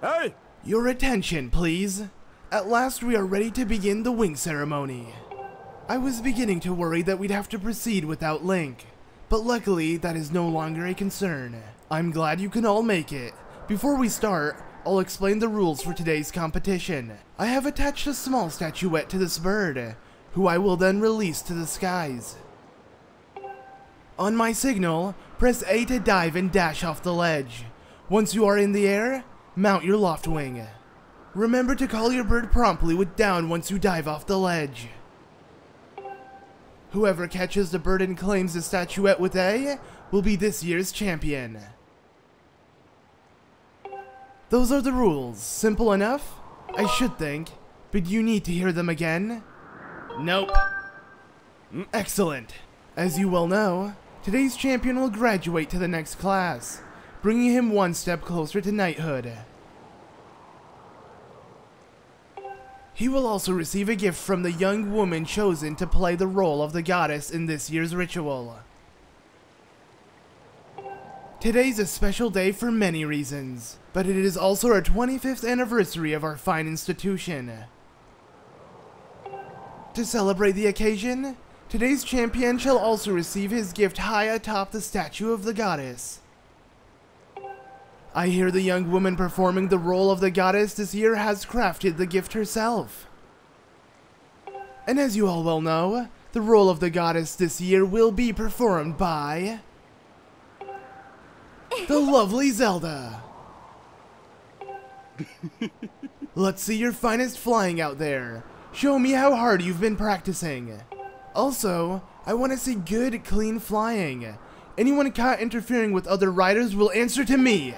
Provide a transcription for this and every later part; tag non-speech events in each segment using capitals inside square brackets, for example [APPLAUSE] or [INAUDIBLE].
Hey! Your attention, please. At last we are ready to begin the wing ceremony. I was beginning to worry that we'd have to proceed without Link, but luckily that is no longer a concern. I'm glad you can all make it. Before we start, I'll explain the rules for today's competition. I have attached a small statuette to this bird, who I will then release to the skies. On my signal, press A to dive and dash off the ledge. Once you are in the air, mount your Loftwing. Remember to call your bird promptly with down once you dive off the ledge. Whoever catches the bird and claims the statuette with A will be this year's champion. Those are the rules. Simple enough? I should think. But you need to hear them again? Nope. Mm, excellent. As you well know, today's champion will graduate to the next class, bringing him one step closer to knighthood. He will also receive a gift from the young woman chosen to play the role of the goddess in this year's ritual. Today's a special day for many reasons, but it is also our 25th anniversary of our fine institution. To celebrate the occasion, today's champion shall also receive his gift high atop the statue of the goddess. I hear the young woman performing the role of the goddess this year has crafted the gift herself. And as you all well know, the role of the goddess this year will be performed by... The [LAUGHS] lovely Zelda! Let's see your finest flying out there. Show me how hard you've been practicing. Also, I want to see good, clean flying. Anyone caught interfering with other riders will answer to me.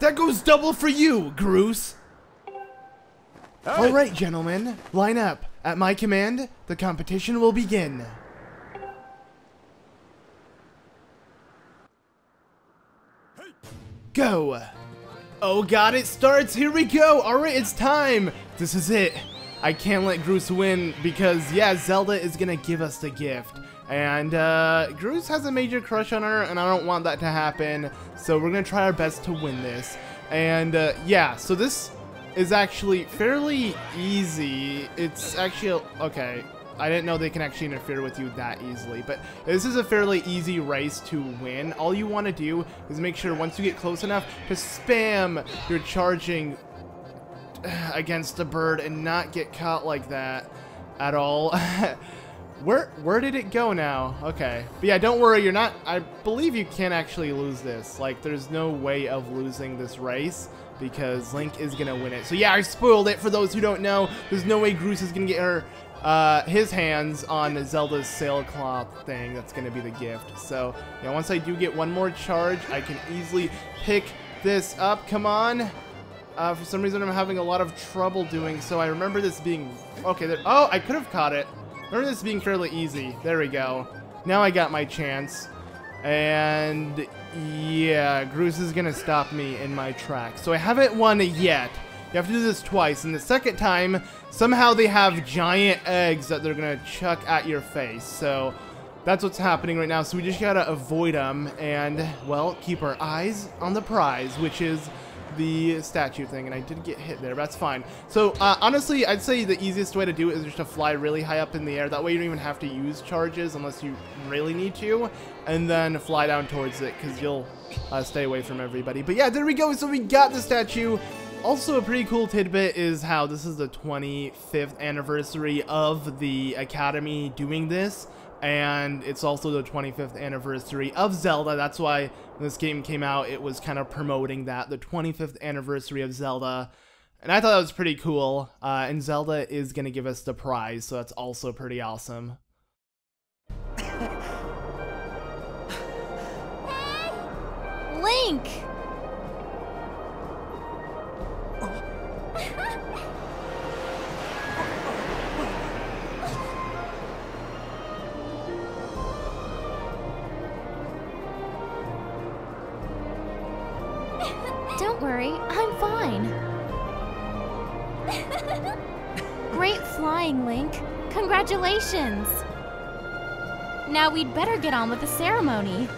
That goes double for you, Groose! Alright, gentlemen, line up. At my command, the competition will begin. Go! Oh god, it starts! Here we go! Alright, it's time! This is it. I can't let Groose win because, yeah, Zelda is gonna give us the gift. And, uh, Groose has a major crush on her, and I don't want that to happen. So we're gonna try our best to win this. And, uh, yeah, so this is actually fairly easy. It's actually, okay, I didn't know they can actually interfere with you that easily, but this is a fairly easy race to win. All you want to do is make sure once you get close enough to spam your charging [SIGHS] against the bird and not get caught like that at all. [LAUGHS] where where did it go now? Okay. But yeah, don't worry, you're not I believe you can actually lose this. Like there's no way of losing this race because Link is gonna win it. So yeah, I spoiled it for those who don't know. There's no way Groose is gonna get her uh, his hands on Zelda's sailcloth thing. That's to be the gift. So, yeah, once I do get one more charge, I can easily pick this up. Come on. Uh, for some reason, I'm having a lot of trouble doing so. I remember this being... Okay, there... Oh, I could have caught it. Remember this being fairly easy. There we go. Now I got my chance. And... Yeah, Groose is to stop me in my tracks. So I haven't won yet. You have to do this twice, and the second time, somehow they have giant eggs that they're gonna chuck at your face. So that's what's happening right now. So we just gotta avoid them and, well, keep our eyes on the prize, which is the statue thing. And I did get hit there, but that's fine. So uh, honestly, I'd say the easiest way to do it is just to fly really high up in the air. That way you don't even have to use charges unless you really need to. And then fly down towards it because you'll uh, stay away from everybody. But yeah, there we go. So we got the statue. Also, a pretty cool tidbit is how this is the 25th anniversary of the Academy doing this, and it's also the 25th anniversary of Zelda. That's why this game came out, it was kind of promoting that, the 25th anniversary of Zelda. And I thought that was pretty cool, uh, and Zelda is going to give us the prize, so that's also pretty awesome. [LAUGHS] Link! Congratulations! Now we'd better get on with the ceremony.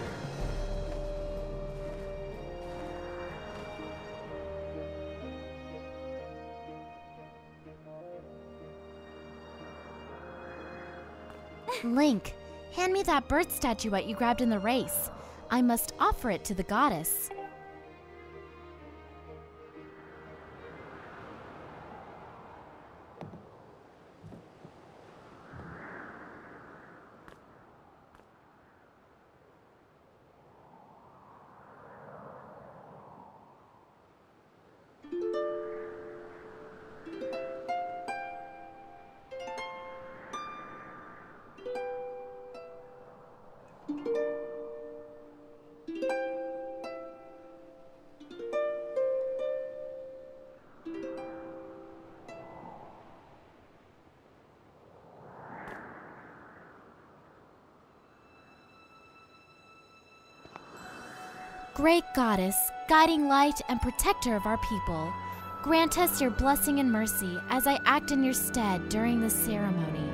[LAUGHS] Link, hand me that bird statuette you grabbed in the race. I must offer it to the goddess. Great Goddess, guiding light and protector of our people, grant us your blessing and mercy as I act in your stead during this ceremony.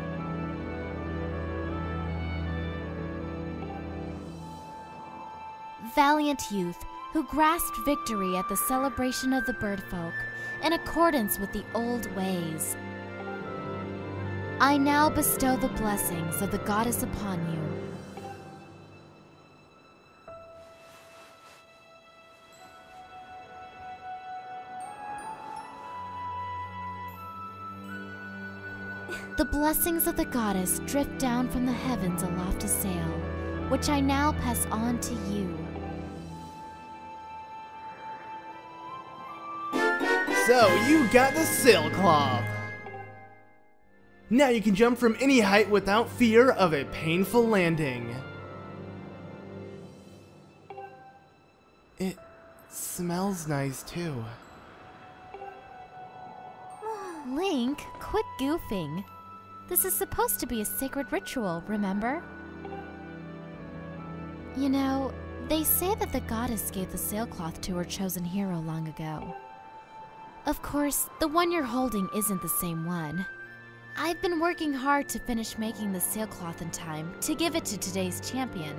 Valiant youth who grasped victory at the celebration of the birdfolk in accordance with the old ways. I now bestow the blessings of the goddess upon you. The blessings of the goddess drift down from the heavens aloft a sail, which I now pass on to you. So, you got the sailcloth! Now you can jump from any height without fear of a painful landing. It smells nice too. [GASPS] Link, quit goofing. This is supposed to be a sacred ritual, remember? You know, they say that the goddess gave the sailcloth to her chosen hero long ago. Of course, the one you're holding isn't the same one. I've been working hard to finish making the sailcloth in time to give it to today's champion.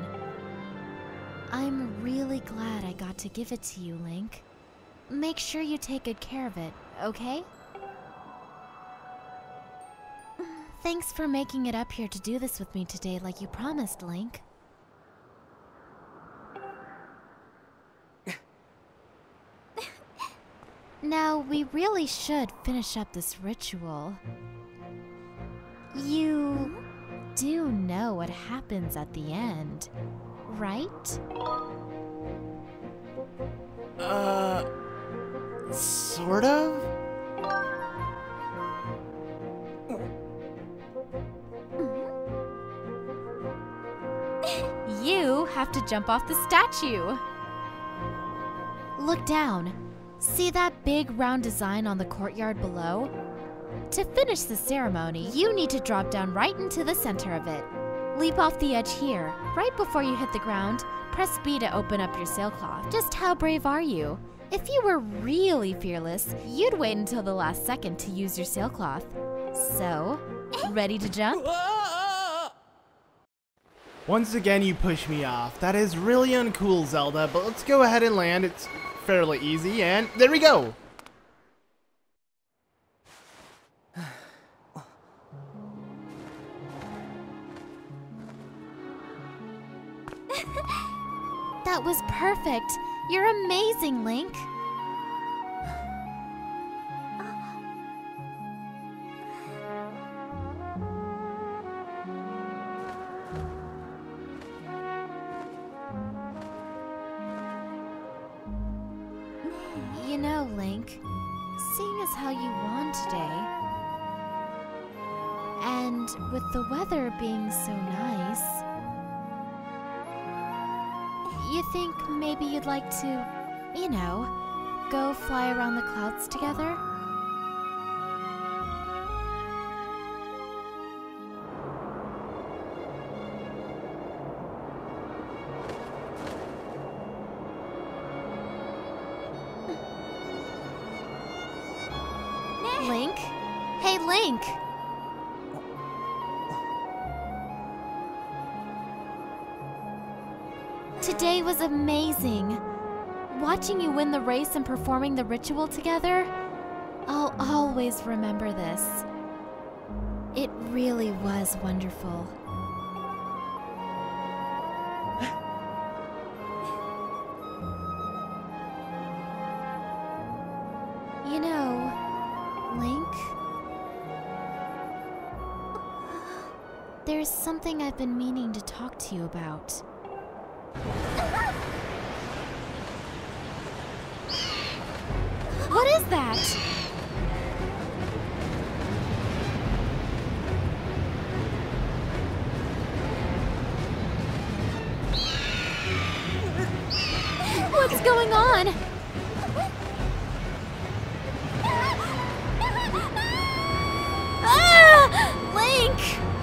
I'm really glad I got to give it to you, Link. Make sure you take good care of it, okay? Thanks for making it up here to do this with me today like you promised, Link. [LAUGHS] now, we really should finish up this ritual. You do know what happens at the end, right? Uh, sort of? Have to jump off the statue. Look down. See that big round design on the courtyard below? To finish the ceremony, you need to drop down right into the center of it. Leap off the edge here, right before you hit the ground. Press B to open up your sailcloth. Just how brave are you? If you were really fearless, you'd wait until the last second to use your sailcloth. So, ready to jump? Once again, you push me off. That is really uncool, Zelda, but let's go ahead and land. It's fairly easy, and there we go! [LAUGHS] That was perfect. You're amazing, Link. And with the weather being so nice, you think maybe you'd like to, you know, go fly around the clouds together? [LAUGHS] Link? Hey, Link! Today was amazing. Watching you win the race and performing the ritual together, I'll always remember this. It really was wonderful. you know, Link... There's something I've been meaning to talk to you about. 吃。